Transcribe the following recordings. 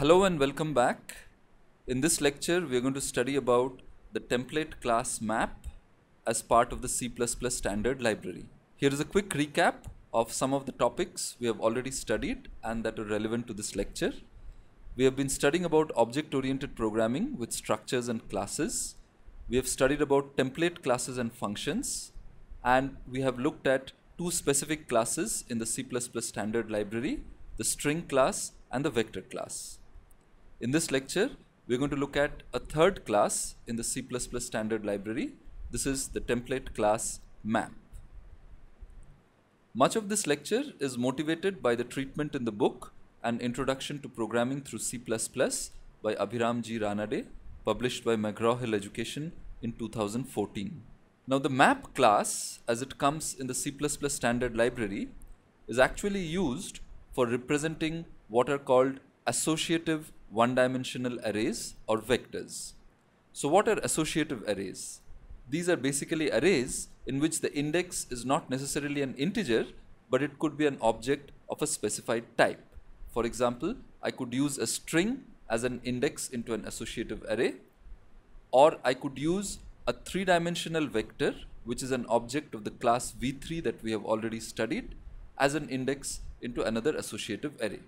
Hello and welcome back. In this lecture, we are going to study about the template class map as part of the C++ standard library. Here is a quick recap of some of the topics we have already studied and that are relevant to this lecture. We have been studying about object-oriented programming with structures and classes. We have studied about template classes and functions and we have looked at two specific classes in the C++ standard library, the string class and the vector class. In this lecture, we are going to look at a third class in the C++ standard library. This is the template class map. Much of this lecture is motivated by the treatment in the book An Introduction to Programming Through C++ by Abhiram G. Ranade, published by McGraw-Hill Education in 2014. Now the map class, as it comes in the C++ standard library, is actually used for representing what are called associative one-dimensional arrays or vectors. So what are associative arrays? These are basically arrays in which the index is not necessarily an integer, but it could be an object of a specified type. For example, I could use a string as an index into an associative array, or I could use a three-dimensional vector, which is an object of the class V3 that we have already studied, as an index into another associative array.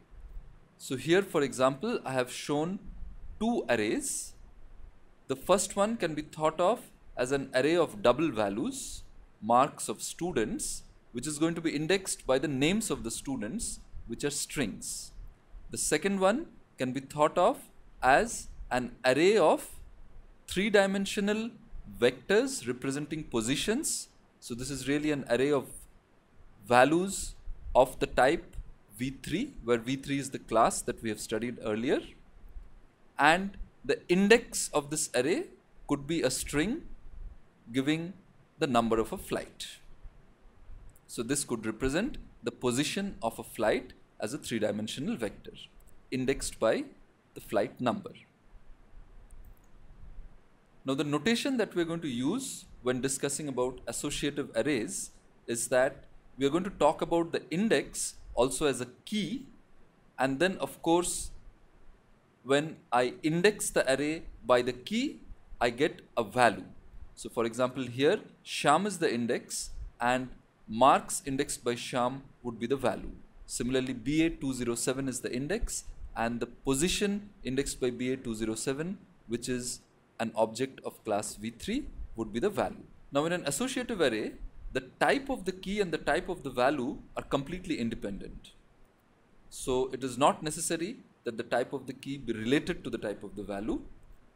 So here for example I have shown two arrays. The first one can be thought of as an array of double values, marks of students which is going to be indexed by the names of the students which are strings. The second one can be thought of as an array of three-dimensional vectors representing positions. So this is really an array of values of the type v3 where v3 is the class that we have studied earlier and the index of this array could be a string giving the number of a flight. So this could represent the position of a flight as a three-dimensional vector indexed by the flight number. Now the notation that we're going to use when discussing about associative arrays is that we are going to talk about the index also as a key and then of course when I index the array by the key I get a value. So for example here Sham is the index and marks indexed by Sham would be the value. Similarly BA207 is the index and the position indexed by BA207 which is an object of class V3 would be the value. Now in an associative array the type of the key and the type of the value are completely independent. So it is not necessary that the type of the key be related to the type of the value.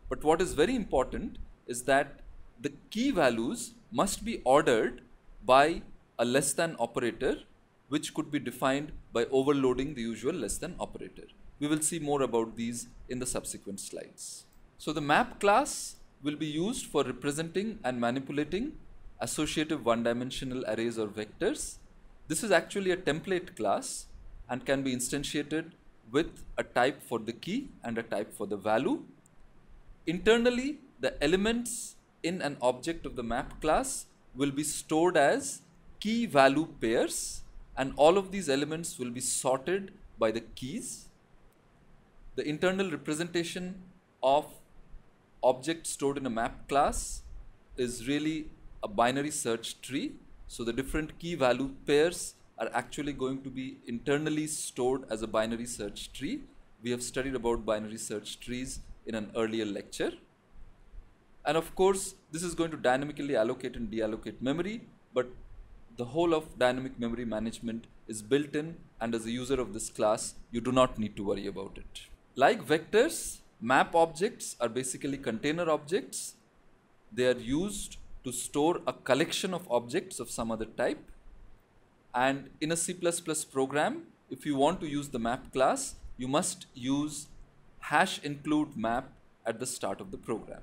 But what is very important is that the key values must be ordered by a less than operator which could be defined by overloading the usual less than operator. We will see more about these in the subsequent slides. So the map class will be used for representing and manipulating associative one-dimensional arrays or vectors. This is actually a template class and can be instantiated with a type for the key and a type for the value. Internally, the elements in an object of the map class will be stored as key value pairs and all of these elements will be sorted by the keys. The internal representation of objects stored in a map class is really a binary search tree. So the different key value pairs are actually going to be internally stored as a binary search tree. We have studied about binary search trees in an earlier lecture. And of course, this is going to dynamically allocate and deallocate memory, but the whole of dynamic memory management is built in and as a user of this class, you do not need to worry about it. Like vectors, map objects are basically container objects. They are used to store a collection of objects of some other type. And in a C++ program, if you want to use the map class, you must use hash include map at the start of the program.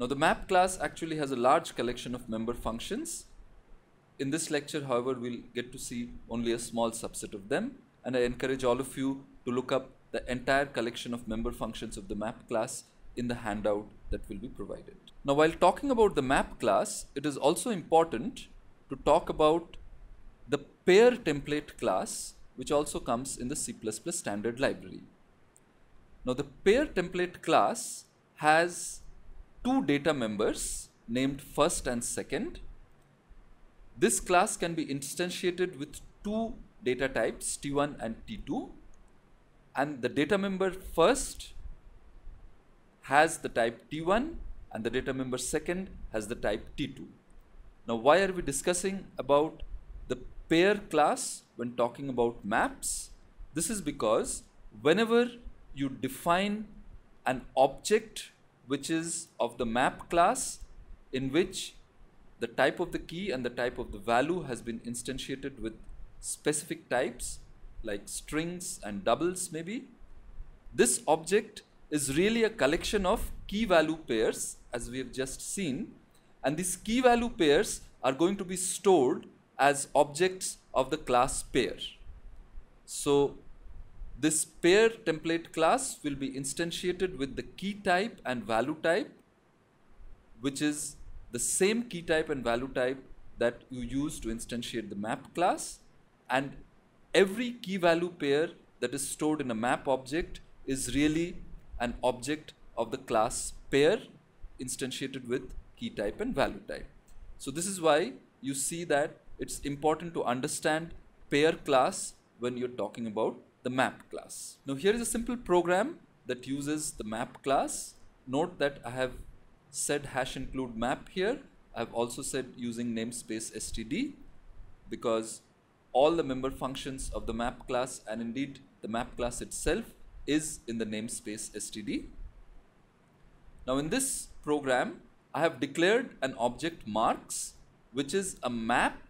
Now the map class actually has a large collection of member functions. In this lecture, however, we'll get to see only a small subset of them. And I encourage all of you to look up the entire collection of member functions of the map class in the handout that will be provided. Now while talking about the map class, it is also important to talk about the pair template class which also comes in the C++ standard library. Now the pair template class has two data members named first and second. This class can be instantiated with two data types T1 and T2 and the data member first has the type T1 and the data member second has the type T2. Now why are we discussing about the pair class when talking about maps? This is because whenever you define an object which is of the map class in which the type of the key and the type of the value has been instantiated with specific types like strings and doubles maybe. This object is really a collection of key value pairs as we have just seen and these key value pairs are going to be stored as objects of the class pair. So this pair template class will be instantiated with the key type and value type which is the same key type and value type that you use to instantiate the map class and every key value pair that is stored in a map object is really an object of the class pair instantiated with key type and value type. So this is why you see that it's important to understand pair class when you're talking about the map class. Now here is a simple program that uses the map class. Note that I have said hash include map here. I've also said using namespace std because all the member functions of the map class and indeed the map class itself is in the namespace std. Now in this program I have declared an object marks which is a map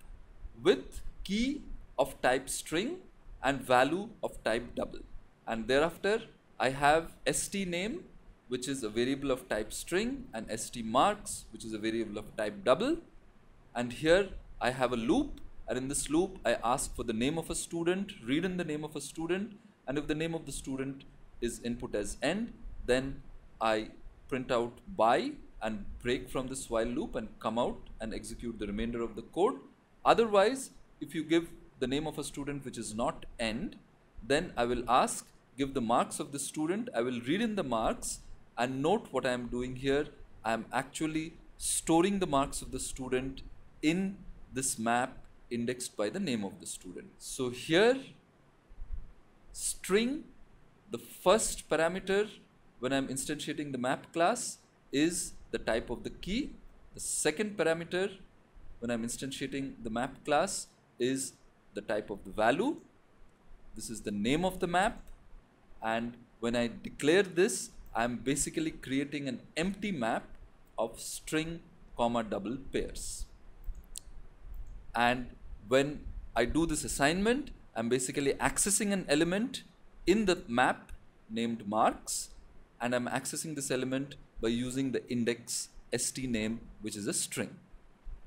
with key of type string and value of type double and thereafter I have st name which is a variable of type string and st marks which is a variable of type double and here I have a loop and in this loop I ask for the name of a student, read in the name of a student and if the name of the student is input as end then I print out bye and break from this while loop and come out and execute the remainder of the code. Otherwise if you give the name of a student which is not end then I will ask give the marks of the student I will read in the marks and note what I am doing here I am actually storing the marks of the student in this map indexed by the name of the student. So here string the first parameter when I'm instantiating the map class is the type of the key. The second parameter when I'm instantiating the map class is the type of the value. This is the name of the map and when I declare this I'm basically creating an empty map of string comma double pairs. And when I do this assignment, I'm basically accessing an element in the map named marks and I'm accessing this element by using the index st name which is a string.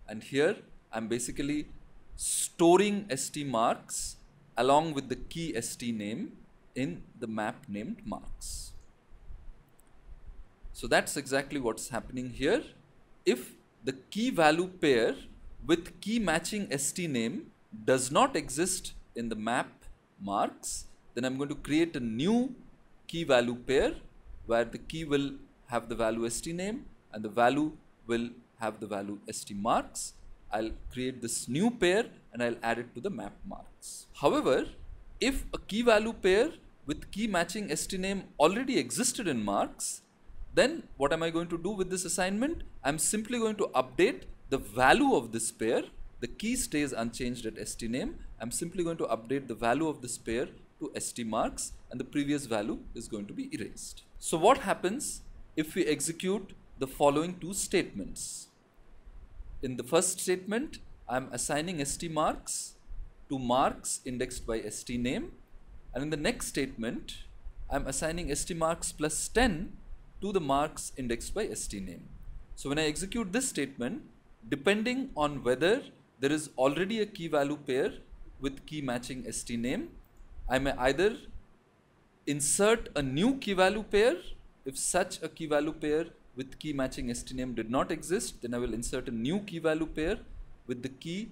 And here I'm basically storing st marks along with the key st name in the map named marks. So that's exactly what's happening here. If the key value pair with key matching st name does not exist in the map marks, then I'm going to create a new key value pair where the key will have the value st name and the value will have the value st marks. I'll create this new pair and I'll add it to the map marks. However, if a key value pair with key matching st name already existed in marks, then what am I going to do with this assignment? I'm simply going to update the value of this pair. The key stays unchanged at st name. I'm simply going to update the value of this pair to st marks and the previous value is going to be erased. So what happens if we execute the following two statements? In the first statement, I'm assigning st marks to marks indexed by st name and in the next statement, I'm assigning st marks plus 10 to the marks indexed by st name. So when I execute this statement, depending on whether there is already a key value pair with key matching st name, I may either insert a new key value pair. If such a key value pair with key matching st name did not exist, then I will insert a new key value pair with the key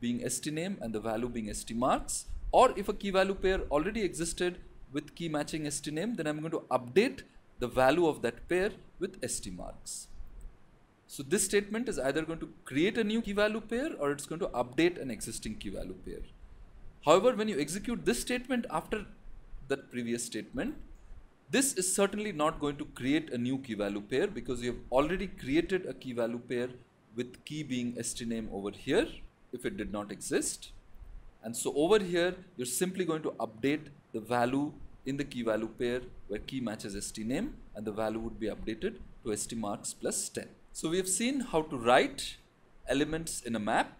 being st name and the value being st marks. Or if a key value pair already existed with key matching st name then I'm going to update the value of that pair with st marks. So this statement is either going to create a new key value pair or it's going to update an existing key value pair. However, when you execute this statement after that previous statement, this is certainly not going to create a new key value pair because you have already created a key value pair with key being stname over here if it did not exist. And so over here, you're simply going to update the value in the key value pair where key matches stname and the value would be updated to stmarks plus 10. So we have seen how to write elements in a map.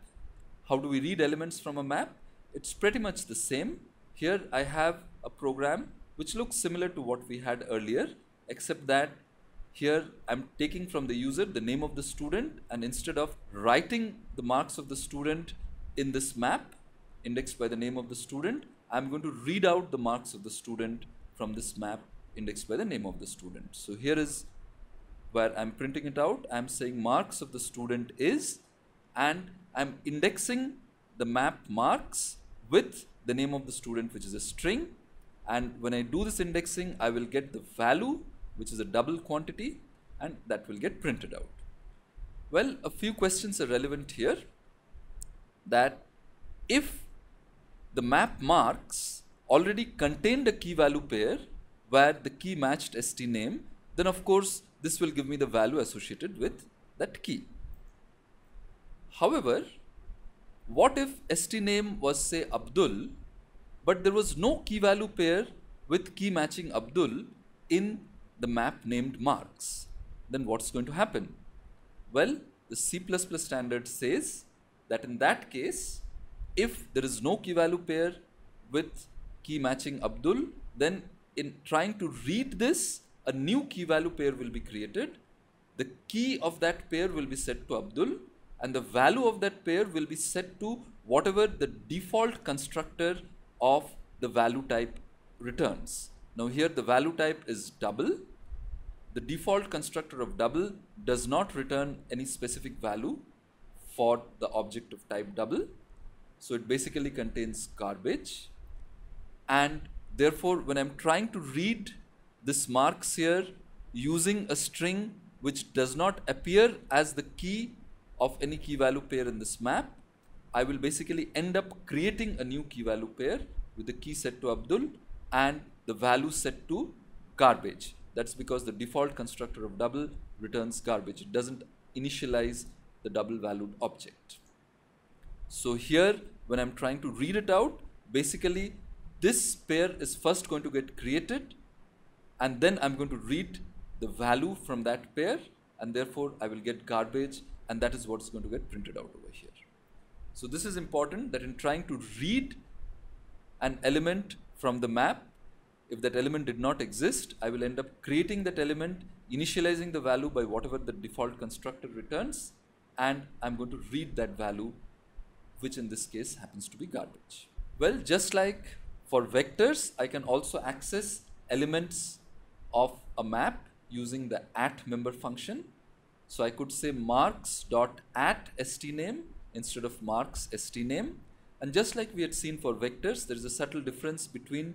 How do we read elements from a map? It's pretty much the same. Here I have a program which looks similar to what we had earlier except that here I'm taking from the user the name of the student and instead of writing the marks of the student in this map indexed by the name of the student, I'm going to read out the marks of the student from this map indexed by the name of the student. So here is where I'm printing it out. I'm saying marks of the student is and I'm indexing the map marks with the name of the student which is a string and when I do this indexing I will get the value which is a double quantity and that will get printed out. Well, a few questions are relevant here that if the map marks already contained a key value pair where the key matched st name, then of course this will give me the value associated with that key. However, what if st name was say Abdul, but there was no key value pair with key matching Abdul in the map named marks, then what's going to happen? Well, the C++ standard says that in that case, if there is no key value pair with key matching Abdul, then in trying to read this, a new key value pair will be created. The key of that pair will be set to Abdul and the value of that pair will be set to whatever the default constructor of the value type returns. Now here the value type is double. The default constructor of double does not return any specific value for the object of type double. So it basically contains garbage. And therefore, when I'm trying to read this marks here using a string which does not appear as the key of any key value pair in this map, I will basically end up creating a new key value pair with the key set to Abdul and the value set to garbage. That's because the default constructor of double returns garbage. It doesn't initialize the double valued object. So here when I'm trying to read it out, basically this pair is first going to get created and then I'm going to read the value from that pair and therefore I will get garbage and that is what's going to get printed out over here. So this is important that in trying to read an element from the map, if that element did not exist, I will end up creating that element, initializing the value by whatever the default constructor returns, and I'm going to read that value, which in this case happens to be garbage. Well, just like for vectors, I can also access elements of a map using the at member function. So I could say marks dot at stname instead of marks stname. And just like we had seen for vectors, there is a subtle difference between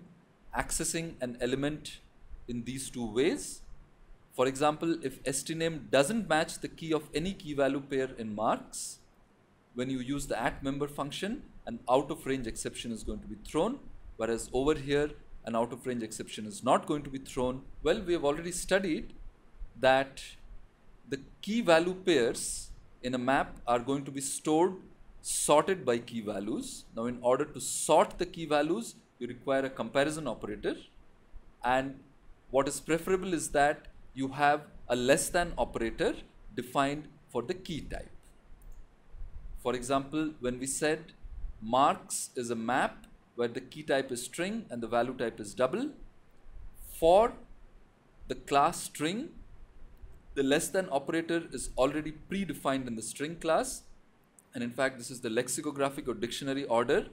accessing an element in these two ways. For example, if stname doesn't match the key of any key value pair in marks, when you use the at member function, an out of range exception is going to be thrown, whereas over here, an out of range exception is not going to be thrown. Well, we have already studied that the key value pairs in a map are going to be stored sorted by key values. Now, in order to sort the key values, you require a comparison operator and what is preferable is that you have a less than operator defined for the key type. For example, when we said marks is a map where the key type is string and the value type is double, for the class string, the less than operator is already predefined in the string class. And in fact, this is the lexicographic or dictionary order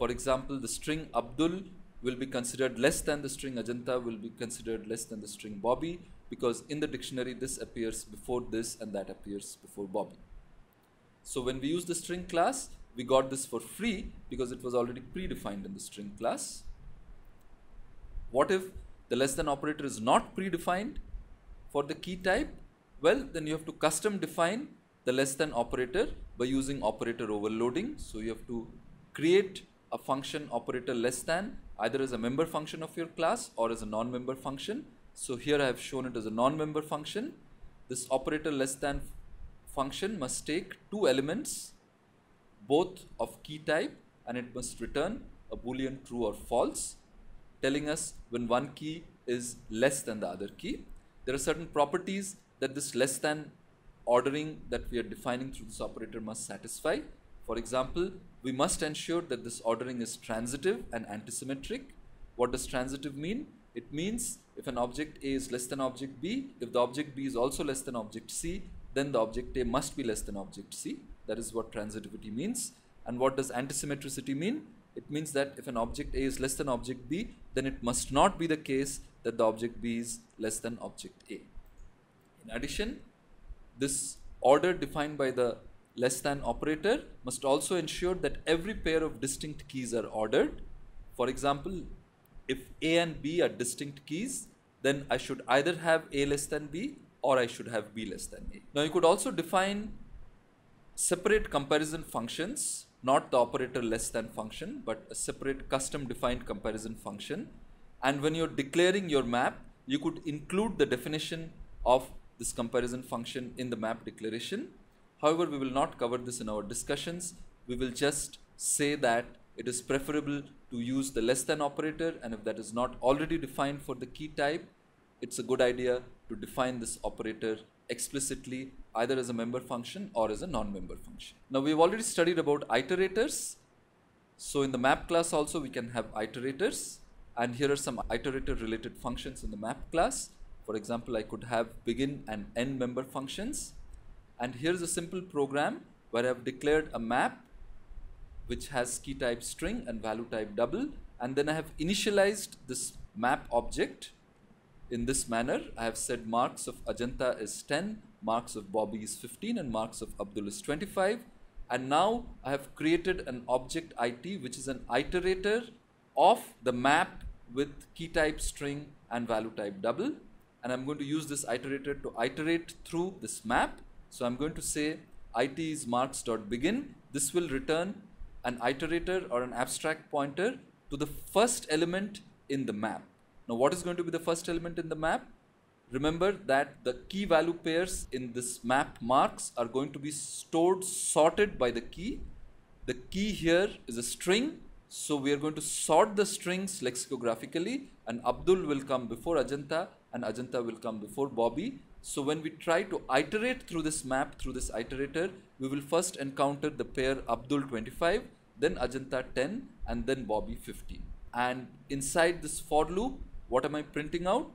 for example, the string Abdul will be considered less than the string Ajanta will be considered less than the string Bobby because in the dictionary this appears before this and that appears before Bobby. So when we use the string class, we got this for free because it was already predefined in the string class. What if the less than operator is not predefined for the key type? Well, then you have to custom define the less than operator by using operator overloading. So you have to create a function operator less than either as a member function of your class or as a non-member function. So here I have shown it as a non-member function. This operator less than function must take two elements both of key type and it must return a boolean true or false telling us when one key is less than the other key. There are certain properties that this less than ordering that we are defining through this operator must satisfy. For example, we must ensure that this ordering is transitive and antisymmetric. What does transitive mean? It means if an object A is less than object B, if the object B is also less than object C, then the object A must be less than object C. That is what transitivity means. And what does antisymmetricity mean? It means that if an object A is less than object B, then it must not be the case that the object B is less than object A. In addition, this order defined by the less than operator must also ensure that every pair of distinct keys are ordered. For example, if A and B are distinct keys, then I should either have A less than B or I should have B less than A. Now you could also define separate comparison functions, not the operator less than function, but a separate custom defined comparison function. And when you're declaring your map, you could include the definition of this comparison function in the map declaration. However, we will not cover this in our discussions. We will just say that it is preferable to use the less than operator and if that is not already defined for the key type, it's a good idea to define this operator explicitly either as a member function or as a non-member function. Now we've already studied about iterators. So in the map class also we can have iterators and here are some iterator related functions in the map class. For example, I could have begin and end member functions. And here's a simple program where I've declared a map which has key type string and value type double. And then I have initialized this map object in this manner. I have said marks of Ajanta is 10, marks of Bobby is 15 and marks of Abdul is 25 and now I have created an object IT which is an iterator of the map with key type string and value type double and I'm going to use this iterator to iterate through this map. So I'm going to say it is marks.begin. This will return an iterator or an abstract pointer to the first element in the map. Now what is going to be the first element in the map? Remember that the key value pairs in this map marks are going to be stored sorted by the key. The key here is a string. So we are going to sort the strings lexicographically and Abdul will come before Ajanta and Ajanta will come before Bobby. So when we try to iterate through this map through this iterator, we will first encounter the pair Abdul 25, then Ajanta 10 and then Bobby 15. And inside this for loop, what am I printing out?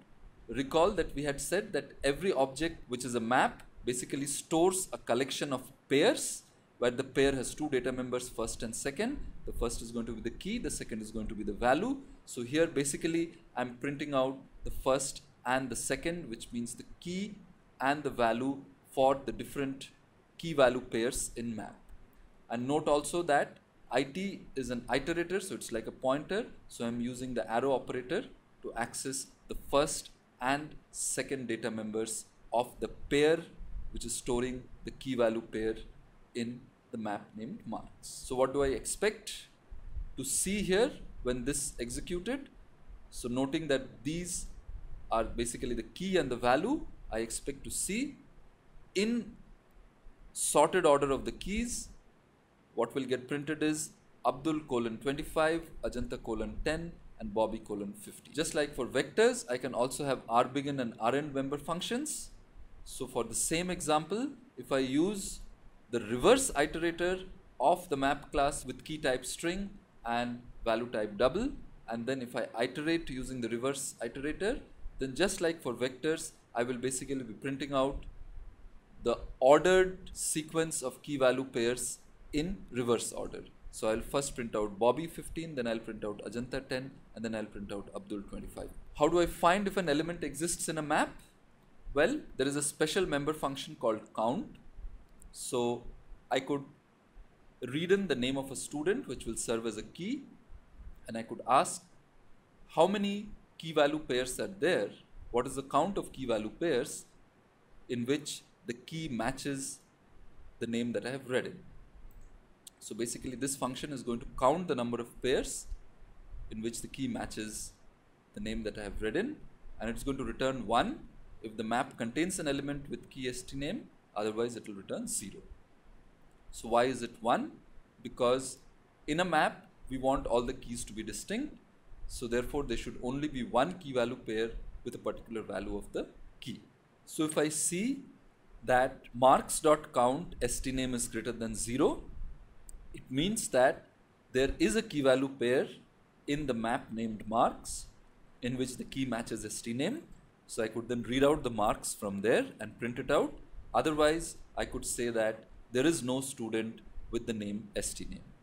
Recall that we had said that every object which is a map basically stores a collection of pairs where the pair has two data members first and second. The first is going to be the key, the second is going to be the value. So here basically I'm printing out the first and the second which means the key and the value for the different key value pairs in map. And note also that IT is an iterator so it's like a pointer so I'm using the arrow operator to access the first and second data members of the pair which is storing the key value pair in the map named marks. So what do I expect to see here when this executed? So noting that these are basically the key and the value, I expect to see in sorted order of the keys, what will get printed is Abdul colon 25, Ajanta colon 10, and Bobby colon 50. Just like for vectors, I can also have rbegin and rend member functions. So for the same example, if I use the reverse iterator of the map class with key type string and value type double, and then if I iterate using the reverse iterator, then just like for vectors, I will basically be printing out the ordered sequence of key value pairs in reverse order. So I'll first print out Bobby 15, then I'll print out Ajanta 10, and then I'll print out Abdul 25. How do I find if an element exists in a map? Well, there is a special member function called count. So I could read in the name of a student, which will serve as a key, and I could ask how many key value pairs are there, what is the count of key value pairs in which the key matches the name that I have read in. So basically this function is going to count the number of pairs in which the key matches the name that I have read in and it's going to return 1 if the map contains an element with key st name otherwise it will return 0. So why is it 1? Because in a map we want all the keys to be distinct so therefore there should only be one key value pair with a particular value of the key. So if I see that marks.count st name is greater than 0 it means that there is a key value pair in the map named marks in which the key matches st name. So I could then read out the marks from there and print it out. Otherwise I could say that there is no student with the name st name. now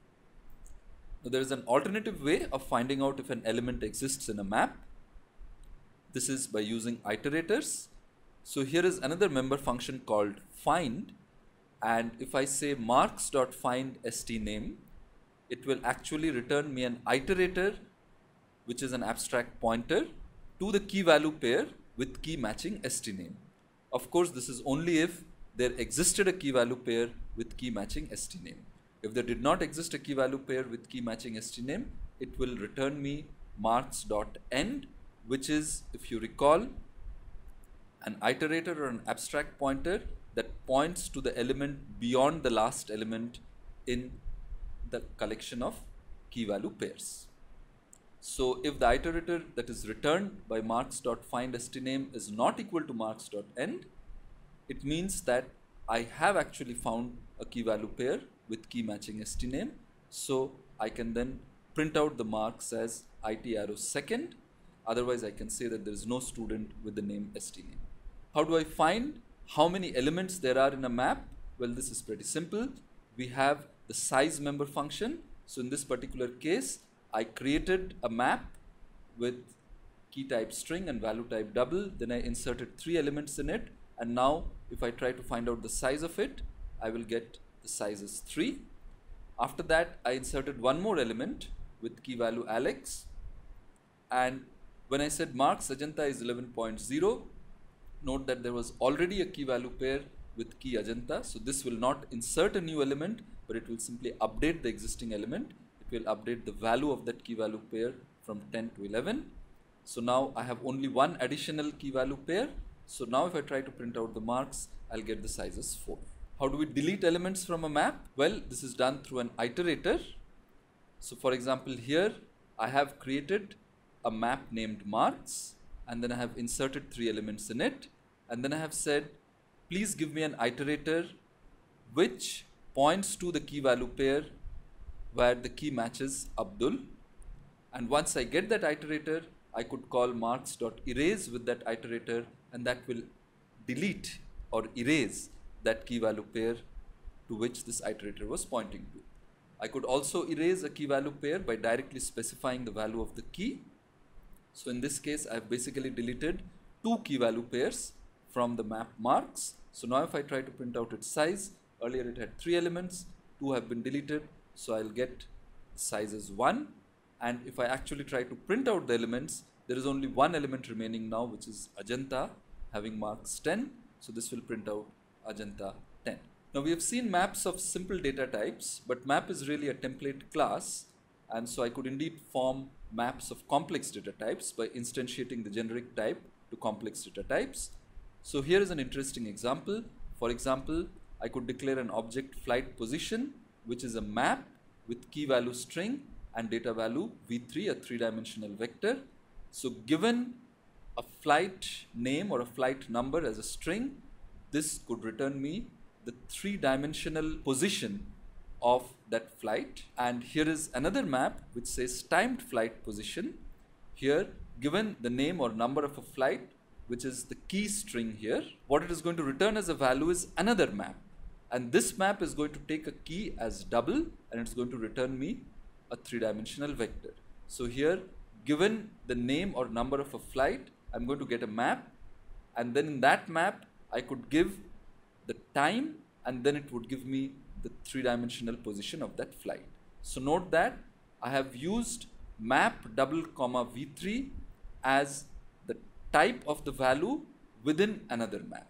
there is an alternative way of finding out if an element exists in a map this is by using iterators so here is another member function called find and if I say marks.find st name it will actually return me an iterator which is an abstract pointer to the key value pair with key matching st name. Of course this is only if there existed a key value pair with key matching st name. If there did not exist a key value pair with key matching st name it will return me marks.end which is if you recall an iterator or an abstract pointer that points to the element beyond the last element in the collection of key value pairs. So if the iterator that is returned by marks.findstname is not equal to marks.end, it means that I have actually found a key value pair with key matching ST name. So I can then print out the marks as it arrow second. Otherwise I can say that there is no student with the name ST name. How do I find how many elements there are in a map? Well, this is pretty simple. We have the size member function. So in this particular case, I created a map with key type string and value type double. Then I inserted three elements in it. And now if I try to find out the size of it, I will get the size is 3. After that, I inserted one more element with key value Alex. And when I said marks Ajanta is 11.0, note that there was already a key value pair with key Ajanta. So this will not insert a new element, but it will simply update the existing element. It will update the value of that key value pair from 10 to 11. So now I have only one additional key value pair. So now if I try to print out the marks, I'll get the size as 4. How do we delete elements from a map? Well, this is done through an iterator. So for example, here I have created a map named marks and then I have inserted three elements in it and then I have said please give me an iterator which points to the key value pair where the key matches Abdul and once I get that iterator I could call marks.erase with that iterator and that will delete or erase that key value pair to which this iterator was pointing to. I could also erase a key value pair by directly specifying the value of the key so in this case, I have basically deleted two key value pairs from the map marks. So now if I try to print out its size, earlier it had three elements, two have been deleted. So I'll get size as one. And if I actually try to print out the elements, there is only one element remaining now, which is Ajanta having marks 10. So this will print out Ajanta 10. Now we have seen maps of simple data types, but map is really a template class. And so I could indeed form maps of complex data types by instantiating the generic type to complex data types. So here is an interesting example. For example, I could declare an object flight position, which is a map with key value string and data value v3, a three-dimensional vector. So given a flight name or a flight number as a string, this could return me the three-dimensional position of that flight. And here is another map which says timed flight position. Here given the name or number of a flight which is the key string here what it is going to return as a value is another map. And this map is going to take a key as double and it's going to return me a three-dimensional vector. So here given the name or number of a flight I'm going to get a map. And then in that map I could give the time and then it would give me the three-dimensional position of that flight. So note that I have used map double comma v3 as the type of the value within another map.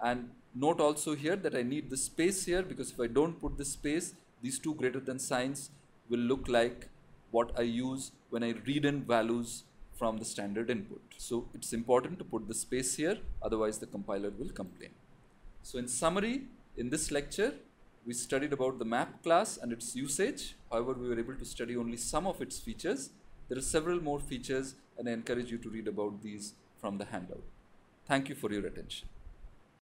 And note also here that I need the space here because if I don't put the space, these two greater than signs will look like what I use when I read in values from the standard input. So it's important to put the space here, otherwise the compiler will complain. So in summary, in this lecture, we studied about the map class and its usage. However, we were able to study only some of its features. There are several more features and I encourage you to read about these from the handout. Thank you for your attention.